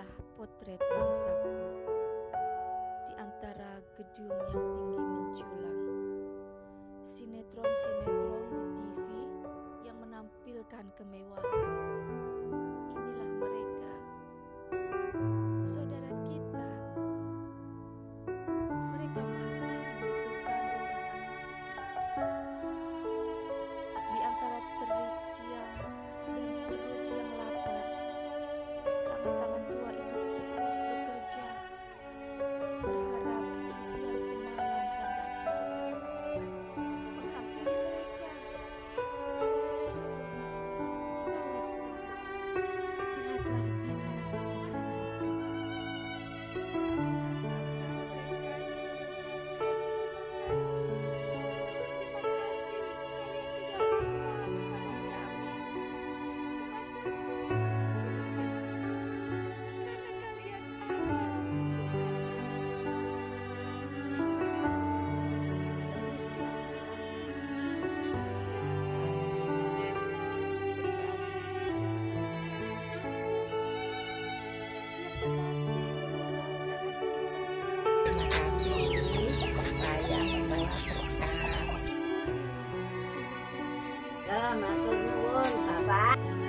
adalah potret bangsaku di antara gedung yang tinggi menjulang. Sinetron-sinetron di TV yang menampilkan kemewahan 妈妈这是我爸爸